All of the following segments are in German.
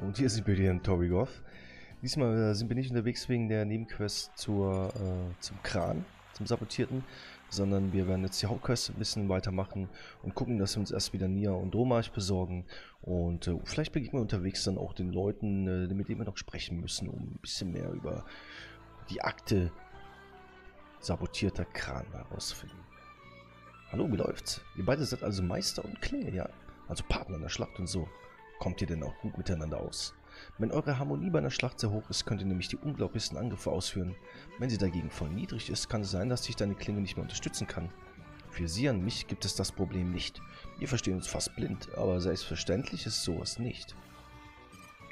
Und hier sind wir wieder in Torigov. Diesmal äh, sind wir nicht unterwegs wegen der Nebenquest zur, äh, zum Kran, zum Sabotierten, sondern wir werden jetzt die Hauptquest ein bisschen weitermachen und gucken, dass wir uns erst wieder Nia und Romarch besorgen. Und äh, vielleicht begegnen wir unterwegs dann auch den Leuten, äh, mit denen wir noch sprechen müssen, um ein bisschen mehr über die Akte sabotierter Kran herauszufinden. Hallo, wie läuft's? Ihr beide seid also Meister und Klinge, ja? Also Partner in der Schlacht und so. Kommt ihr denn auch gut miteinander aus? Wenn eure Harmonie bei einer Schlacht sehr hoch ist, könnt ihr nämlich die unglaublichsten Angriffe ausführen. Wenn sie dagegen voll niedrig ist, kann es sein, dass sich deine Klinge nicht mehr unterstützen kann. Für sie und mich gibt es das Problem nicht. Wir verstehen uns fast blind, aber selbstverständlich ist sowas nicht.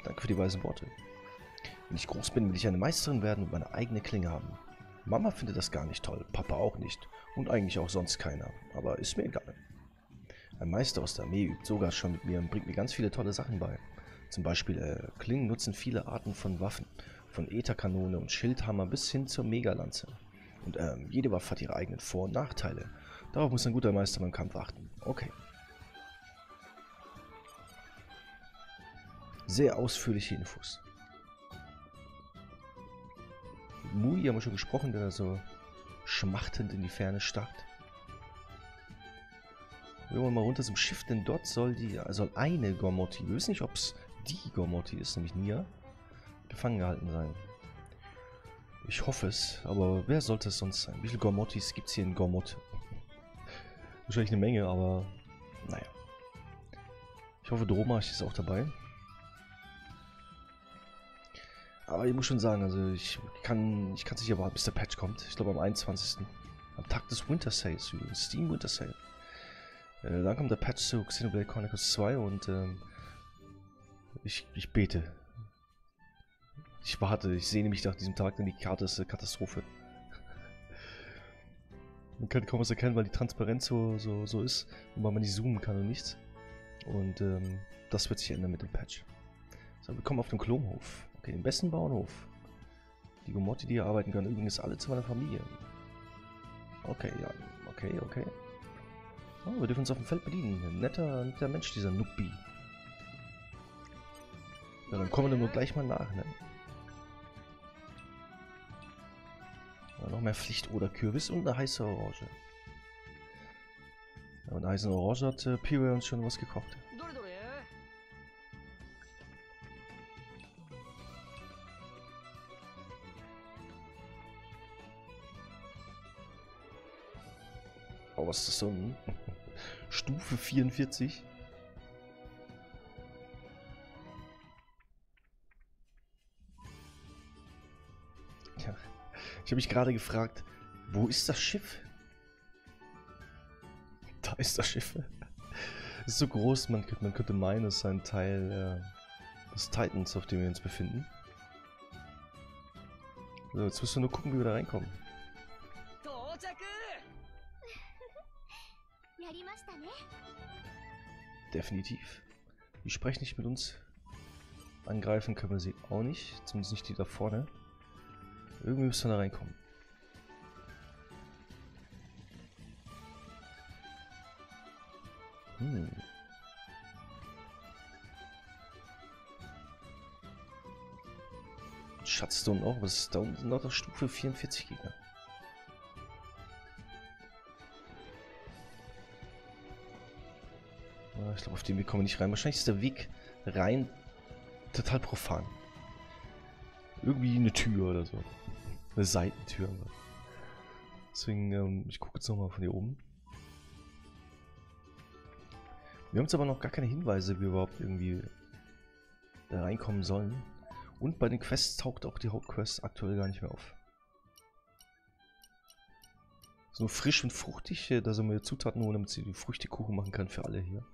Danke für die weisen Worte. Wenn ich groß bin, will ich eine Meisterin werden und meine eigene Klinge haben. Mama findet das gar nicht toll, Papa auch nicht und eigentlich auch sonst keiner, aber ist mir egal. Ein Meister aus der Armee übt sogar schon mit mir und bringt mir ganz viele tolle Sachen bei. Zum Beispiel äh, Klingen nutzen viele Arten von Waffen, von Ätherkanone und Schildhammer bis hin zur Megalanze. Und ähm, jede Waffe hat ihre eigenen Vor- und Nachteile. Darauf muss ein guter Meister beim Kampf achten. Okay. Sehr ausführliche Infos. Mui haben wir schon gesprochen, der da so schmachtend in die Ferne starrt. Gehen wir mal runter zum Schiff, denn dort soll die, soll eine Gormotti, wir wissen nicht, ob es die Gormotti ist, nämlich Nia, gefangen gehalten sein. Ich hoffe es, aber wer sollte es sonst sein? Wie viele Gormottis gibt es hier in Gormott? Wahrscheinlich eine Menge, aber naja. Ich hoffe, Dromarch ist auch dabei. Aber ich muss schon sagen, also ich kann ich kann es nicht erwarten, bis der Patch kommt. Ich glaube am 21. Am Tag des Winter Sales. Steam Winter Sale. Äh, dann kommt der Patch zu Xenoblade Chronicles 2 und ähm, ich, ich bete. Ich warte, ich sehne mich nach diesem Tag, denn die Karte ist eine Katastrophe. man kann kaum was erkennen, weil die Transparenz so, so, so ist und weil man nicht zoomen kann und nichts. Und ähm, das wird sich ändern mit dem Patch. So, wir kommen auf den Klonhof. Okay, den besten Bauernhof. Die Gomotti, die hier arbeiten können, übrigens alle zu meiner Familie. Okay, ja, okay, okay. Oh, wir dürfen uns auf dem Feld bedienen. Ein netter, netter Mensch, dieser Nubi. Ja, dann kommen wir nur gleich mal nach, ne? Ja, noch mehr Pflicht oder Kürbis und eine heiße Orange. Ja, und eine heiße Orange hat äh, Piri uns schon was gekocht. Was ist das so? Hm? Stufe 44. Ja, ich habe mich gerade gefragt, wo ist das Schiff? Da ist das Schiff. Es ist so groß, man, man könnte meinen, es sei ein Teil äh, des Titans, auf dem wir uns befinden. So, jetzt müssen wir nur gucken, wie wir da reinkommen. Definitiv. Die sprechen nicht mit uns. Angreifen können wir sie auch nicht. Zumindest nicht die da vorne. Irgendwie müssen wir da reinkommen. Hm. Schatzstone auch. Was ist da unten noch? Das Stufe 44 Gegner. Ich glaube, auf den Weg kommen wir nicht rein. Wahrscheinlich ist der Weg rein total profan. Irgendwie eine Tür oder so. Eine Seitentür. Deswegen, ähm, ich gucke jetzt nochmal von hier oben. Wir haben jetzt aber noch gar keine Hinweise, wie wir überhaupt irgendwie da reinkommen sollen. Und bei den Quests taucht auch die Hauptquest aktuell gar nicht mehr auf. So frisch und fruchtig, da sollen wir Zutaten holen, damit sie die Früchtekuchen machen kann für alle hier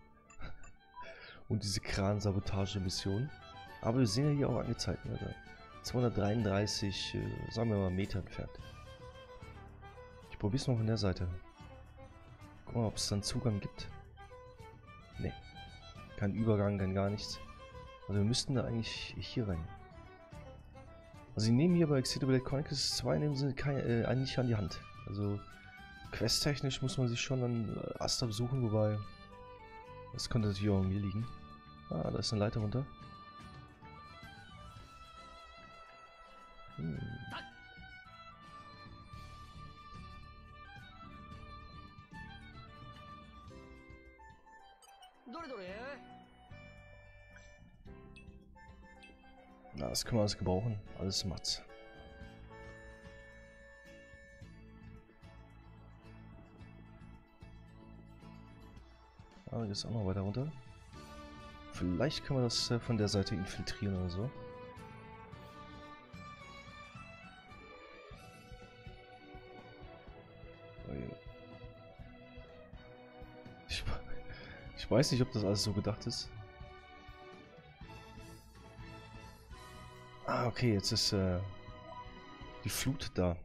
und diese Kran-Sabotage-Mission. Aber wir sehen ja hier auch angezeigt, ne? 233, äh, sagen wir mal, Meter entfernt. Ich probiere es mal von der Seite. Guck mal, ob es dann Zugang gibt. Ne. Kein Übergang, kein gar nichts. Also wir müssten da eigentlich hier rein. Also sie nehmen hier bei Xenoblade Chronicles 2 nehmen sie kein, äh, eigentlich an die Hand. Also questtechnisch muss man sich schon an äh, Asta suchen, wobei das könnte natürlich auch an mir liegen. Ah, da ist eine Leiter runter. Hm. Na, das können wir alles gebrauchen. Alles Matz. Jetzt auch noch weiter runter. Vielleicht können wir das äh, von der Seite infiltrieren oder so. Ich, ich weiß nicht, ob das alles so gedacht ist. Ah, okay, jetzt ist äh, die Flut da.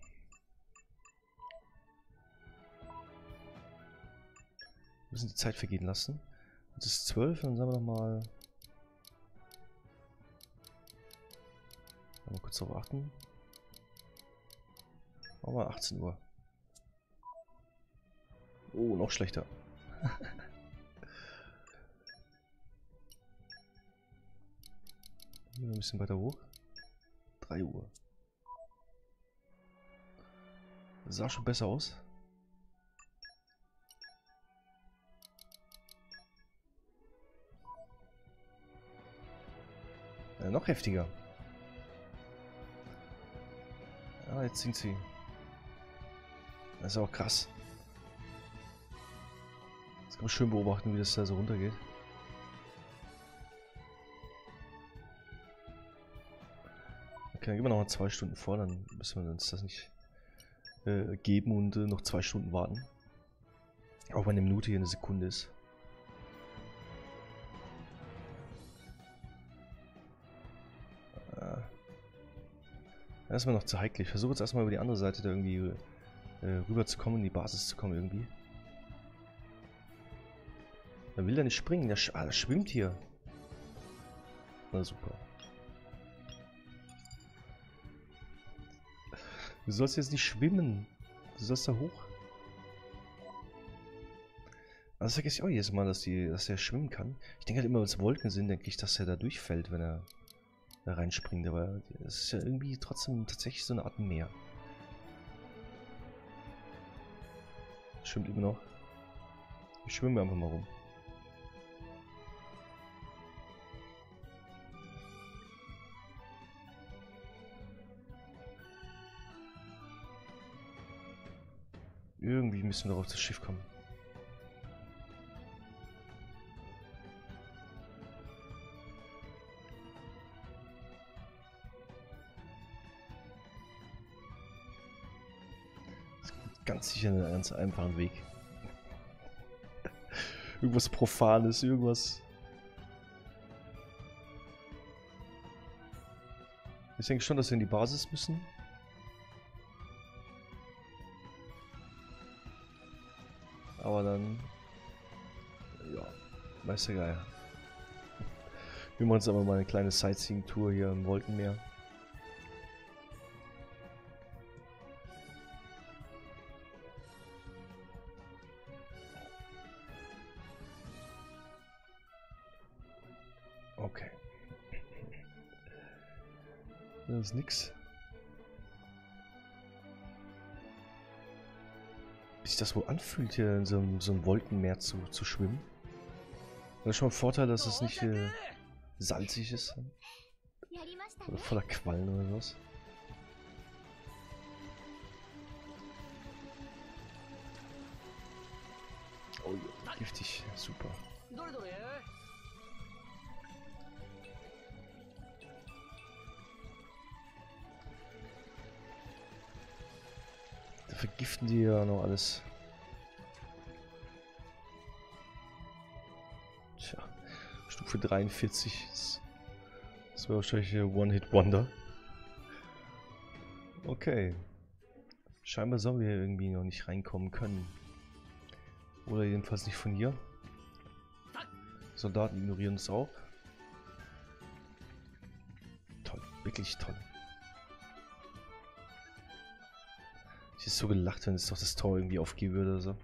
Müssen die Zeit vergehen lassen. Es ist 12, dann sagen wir noch mal. Mal kurz darauf achten. Machen wir 18 Uhr. Oh, noch schlechter. Ein bisschen weiter hoch. 3 Uhr. Das sah schon besser aus. Ja, noch heftiger. Ah, jetzt sind sie. Das ist auch krass. Jetzt kann man schön beobachten, wie das da so runtergeht. Okay, dann gehen wir noch mal zwei Stunden vor, dann müssen wir uns das nicht äh, geben und äh, noch zwei Stunden warten. Auch wenn eine Minute hier eine Sekunde ist. Erstmal noch zu heikel. Ich versuche jetzt erstmal über die andere Seite da irgendwie äh, rüber zu kommen, in die Basis zu kommen irgendwie. Er will ja nicht springen. Der, sch ah, der schwimmt hier. Na super. Du sollst jetzt nicht schwimmen. Du sollst da hoch. Also vergesse ich auch jedes Mal, dass, die, dass er schwimmen kann. Ich denke halt immer, wenn es Wolken sind, denke ich, dass er da durchfällt, wenn er da reinspringt. Aber es ist ja irgendwie trotzdem tatsächlich so eine Art Meer. Schwimmt immer noch. Ich schwimme einfach mal rum. Irgendwie müssen wir auf das Schiff kommen. Ganz sicher einen ganz einfachen Weg. irgendwas Profanes, irgendwas. Ich denke schon, dass wir in die Basis müssen. Aber dann... Ja, weiß der Geier. Wir machen uns aber mal eine kleine Sightseeing-Tour hier im Wolkenmeer. Das ist nix. Wie sich das wohl anfühlt, hier in so einem, so einem Wolkenmeer zu, zu schwimmen. Das ist schon ein Vorteil, dass es nicht äh, salzig ist. Oder voller Quallen oder was. Oh giftig, super. Vergiften die ja noch alles. Tja, Stufe 43. Das, das wäre wahrscheinlich ein One-Hit-Wonder. Okay. Scheinbar sollen wir hier irgendwie noch nicht reinkommen können. Oder jedenfalls nicht von hier. Soldaten ignorieren uns auch. Toll, wirklich toll. Ich hätte so gelacht, wenn es doch das Tor irgendwie aufgeben würde oder so.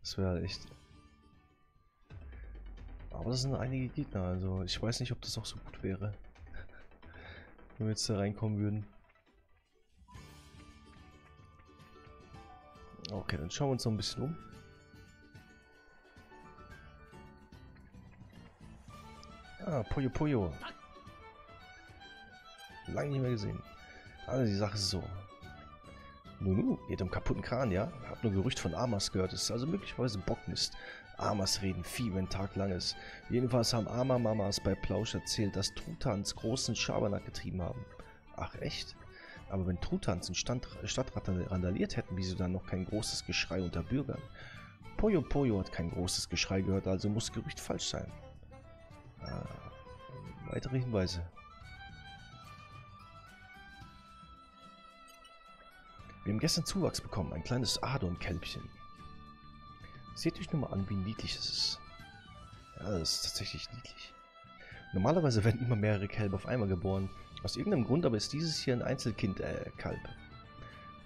Das wäre halt echt... Aber das sind einige Gegner, also ich weiß nicht, ob das auch so gut wäre. wenn wir jetzt da reinkommen würden. Okay, dann schauen wir uns noch ein bisschen um. Ah, Puyo Puyo. Lange nicht mehr gesehen. Also die Sache ist so, Nunu, geht um kaputten Kran, ja? Hab nur Gerücht von Amas gehört. Es ist also möglicherweise Bockmist. Amas reden viel, wenn Tag lang ist. Jedenfalls haben Ama-Mamas bei Plausch erzählt, dass Trutans großen Schabernack getrieben haben. Ach echt? Aber wenn Trutans in Stand Stadtrat randaliert hätten, wieso dann noch kein großes Geschrei unter Bürgern? Poyo Poyo hat kein großes Geschrei gehört, also muss Gerücht falsch sein. Ah, weitere Hinweise. Wir haben gestern Zuwachs bekommen, ein kleines Adon-Kälbchen. Seht euch nur mal an, wie niedlich es ist. Ja, das ist tatsächlich niedlich. Normalerweise werden immer mehrere Kälber auf einmal geboren. Aus irgendeinem Grund aber ist dieses hier ein Einzelkind-Kalb. Äh,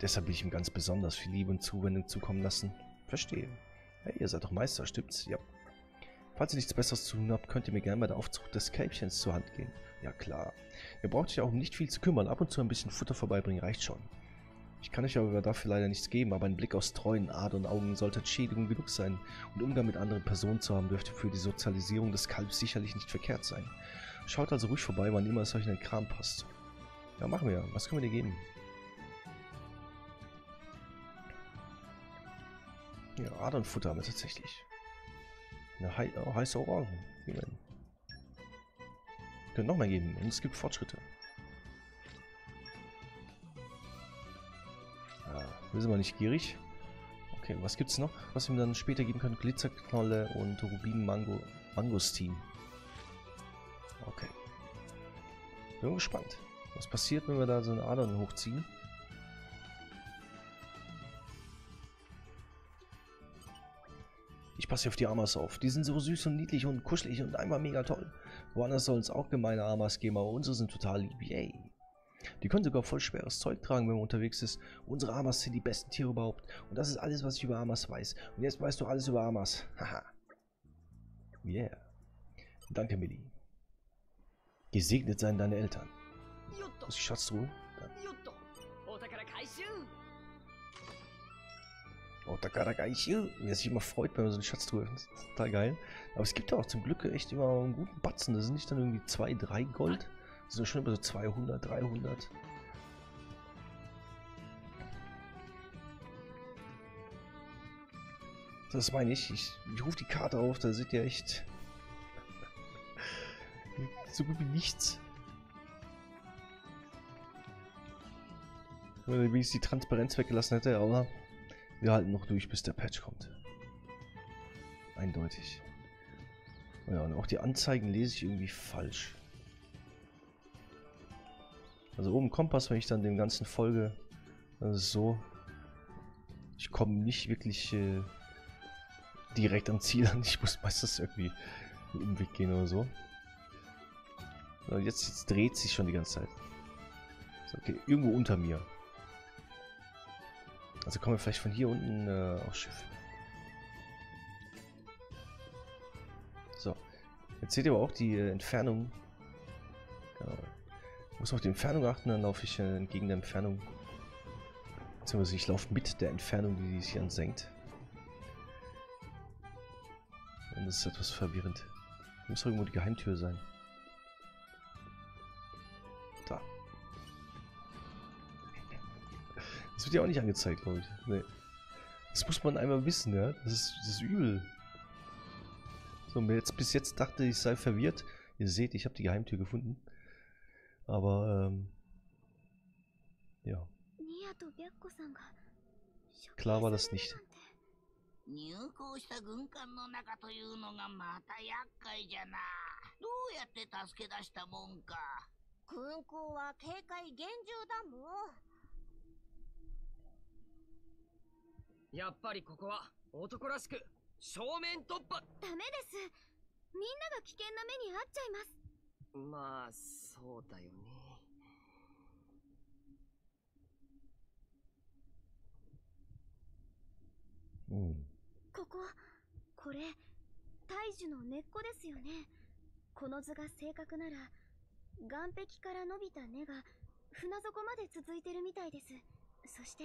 Deshalb will ich ihm ganz besonders viel Liebe und Zuwendung zukommen lassen. Verstehe. Hey, ihr seid doch Meister, stimmt's? Ja. Falls ihr nichts Besseres zu tun habt, könnt ihr mir gerne bei der Aufzucht des Kälbchens zur Hand gehen. Ja klar. Ihr braucht euch auch um nicht viel zu kümmern. Ab und zu ein bisschen Futter vorbeibringen reicht schon. Ich kann euch aber dafür leider nichts geben, aber ein Blick aus treuen Adern und Augen sollte Entschädigung genug sein. Und Umgang mit anderen Personen zu haben, dürfte für die Sozialisierung des Kalbs sicherlich nicht verkehrt sein. Schaut also ruhig vorbei, wann immer es euch in den Kram passt. Ja, machen wir. Was können wir dir geben? Ja, Adernfutter haben wir tatsächlich. Eine hei oh, heiße Orangen. Können noch mehr geben und es gibt Fortschritte. Wir sind mal nicht gierig. Okay, was gibt's noch, was wir dann später geben können? Glitzerknolle und Rubin Mango Mangostin. Okay. Bin gespannt. Was passiert, wenn wir da so eine Adern hochziehen? Ich passe auf die Amas auf. Die sind so süß und niedlich und kuschelig und einfach mega toll. Woanders soll es auch gemeine Amas geben, aber unsere sind total lieb. Yay. Die können sogar voll schweres Zeug tragen, wenn man unterwegs ist. Unsere Amas sind die besten Tiere überhaupt. Und das ist alles, was ich über Amas weiß. Und jetzt weißt du alles über Amas. Haha. yeah. Danke, Millie. Gesegnet seien deine Eltern. Das ist die Schatztruhe. Otakara Gaishu. Wer sich immer freut, wenn man so eine Schatztruhe öffnet. Das ist total geil. Aber es gibt ja auch zum Glück echt immer einen guten Batzen. Das sind nicht dann irgendwie 2, 3 Gold. So schon über so 200, 300. Das meine ich. Ich, ich rufe die Karte auf, da seht ihr echt so gut wie nichts. Wenn ich die Transparenz weggelassen hätte, aber wir halten noch durch, bis der Patch kommt. Eindeutig. Ja, und auch die Anzeigen lese ich irgendwie falsch. Also oben Kompass, wenn ich dann dem Ganzen folge, dann ist es so, ich komme nicht wirklich äh, direkt am Ziel an. Ich muss meistens irgendwie einen Umweg gehen oder so. so jetzt, jetzt dreht sich schon die ganze Zeit. So, okay, irgendwo unter mir. Also kommen wir vielleicht von hier unten äh, aufs Schiff. So. Jetzt seht ihr aber auch die äh, Entfernung. Genau. Muss auf die Entfernung achten, dann laufe ich äh, entgegen der Entfernung. Beziehungsweise ich laufe mit der Entfernung, die sich ansenkt. Und das ist etwas verwirrend. Muss irgendwo die Geheimtür sein. Da. Das wird ja auch nicht angezeigt, glaube ich. Nee. Das muss man einmal wissen, ja. Das ist, das ist übel. So, jetzt, bis jetzt dachte ich, sei verwirrt. Ihr seht, ich habe die Geheimtür gefunden. Aber, ähm, ja. Klar war das nicht. 入港した軍艦の中というのがまた厄介じゃな。どうやって助け出したもんか。軍港は警戒厳重だもん。やっぱりここは男らしく正面突破ダメです。みんなが危険な目に遭っちゃいます。まあそうだよねうん。ここ、これ、大樹の根っこですよね。この図が正確なら、岸壁から伸びた根が船底まで続いてるみたいです。そして、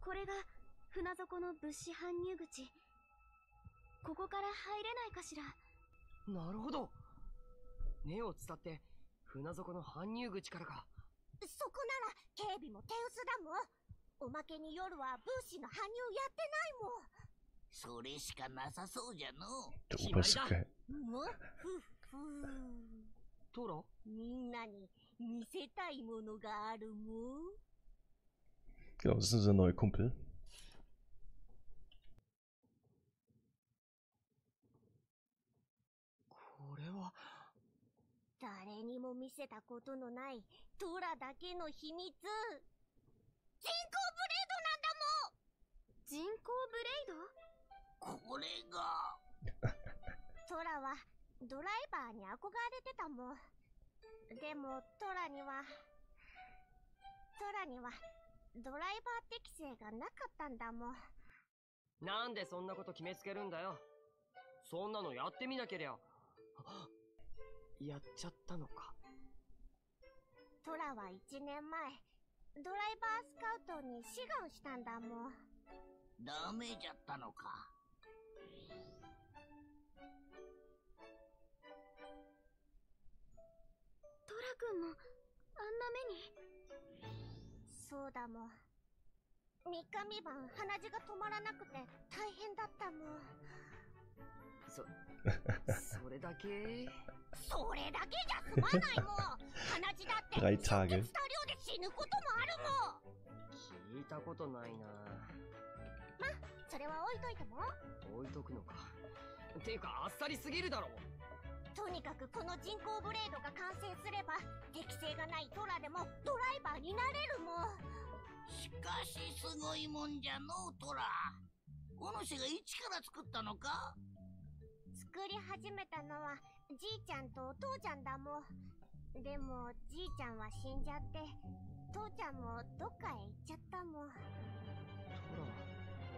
これが船底の物資搬入口ここから入れないかしらなるほど根を伝って船底の搬入口からかそこなら警備も手薄だもんおまけに夜は物資の搬入やってないもんそれしかなさそうじゃのう。Der Chi oberste Malda. Geil. もふふトラ？みんなに見せたいものがあるもん Genau, das ist unser neuer Kumpel. これは誰にも見せたことのないトラだけの秘密。人工ブレ人工ブレイド？これが、ードなんだもんトラ はドライバーに憧れてたもん。でもトラにはトラにはドライバー適性がなかったんだもん。なんでそんなこと決めつけるんだよ。そんなのやってみなけりゃ。あやっちゃったのか。トラは1年前ドライバースカウトに志願したんだもん。ダメじゃったのか。トラ君もあんな目に？そうだもん。3日3晩鼻血が止まらなくて大変だったもんそそれだけ？それだけじゃ済まないもん。鼻血だって。出血.多量で死ぬこともあるもん。聞いたことないな。それは置いといても。置いとくのか。ていうかあっさりすぎるだろ。とにかくこの人工ブレードが完成すれば適性がないトラでもドライバーになれるもん。しかしすごいもんじゃのう、トラ。お主が一から作ったのか？作り始めたのはじいちゃんとお父ちゃんだもん。でもじいちゃんは死んじゃって父ちゃんもどっかへ行っちゃったもん。ト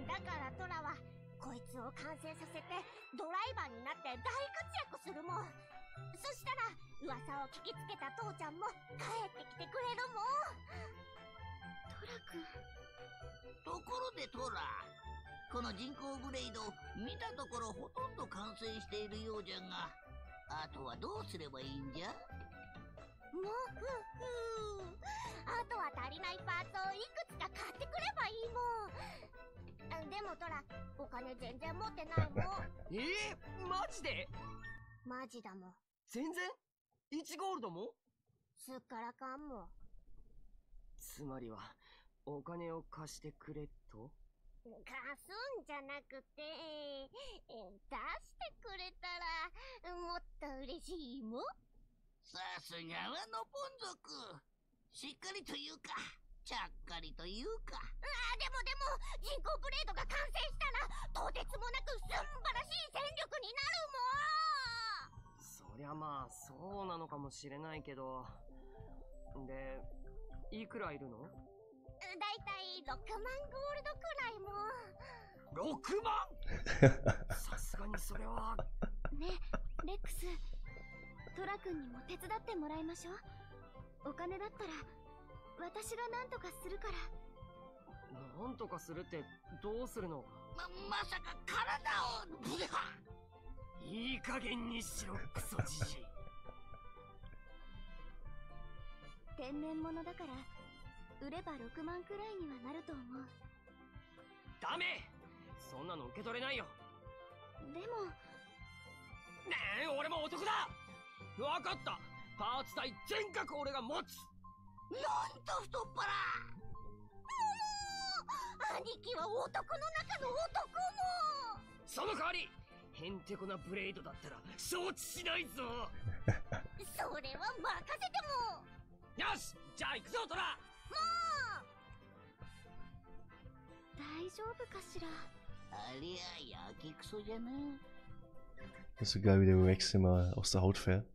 だからトラはこいつを完成させてドライバーになって大活躍するもん。そしたら噂を聞きつけた父ちゃんも帰ってきてくれるもん。トラ君。ところでトラ。この人工ブレイド、見たところほとんど完成しているようじゃが、あとはどうすればいいんじゃ？もふふあとは足りないパーツをいくつか買ってくればいいもん。あでもトラお金全然持ってないもん。ラえー、マジで？マジだもん。全然 ?1 ゴールドも？すっからかんもん。つまりはお金を貸してくれと？貸すんじゃなくて、え出してくれたら、もっと嬉しいもん。さすがはのぽん族。しっかりというか、ちゃっかりというか。あでもでも、人工ブレードが完成したら、とてつもなくすんばらしい戦力になるそりゃまあそうなのかもしれないけどでいくらいるの？いたい6万ゴールドくらいも。ん。6万？さすがにそれは。ねレックストラ君にも手伝ってもらいましょう。お金だったら私が何とかするから。なんとかするってどうするの？ま、まさか体を、ブハいい加減にしろクソじじい。天然物だから売れば6万くらいにはなると思う。ダメ！そんなの受け取れないよ。でも。ねえ俺も男だ！わかった！パーツ体全額俺が持つ！なんと太っ腹！兄貴は男の中の男も！その代わりへんてこなブレードだったら承知しないぞ！それは任せても！よし！じゃあ行くぞトラ 大丈夫かしらありゃ、やけくそじゃな。 Das ist so geil, wie der Rex immer aus der Haut fährt.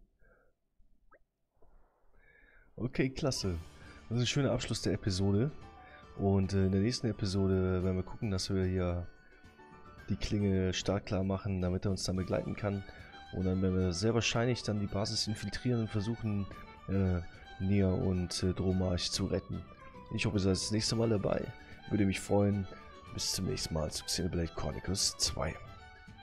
Okay, klasse. Das ist ein schöner Abschluss der Episode. Und äh, in der nächsten Episode werden wir gucken, dass wir hier die Klinge stark klar machen, damit er uns dann begleiten kann. Und dann werden wir sehr wahrscheinlich dann die Basis infiltrieren und versuchen, äh, Nia und äh, Dromarch zu retten. Ich hoffe, ihr seid das nächste Mal dabei. Würde mich freuen, bis zum nächsten Mal zu Xenoblade Chronicles 2.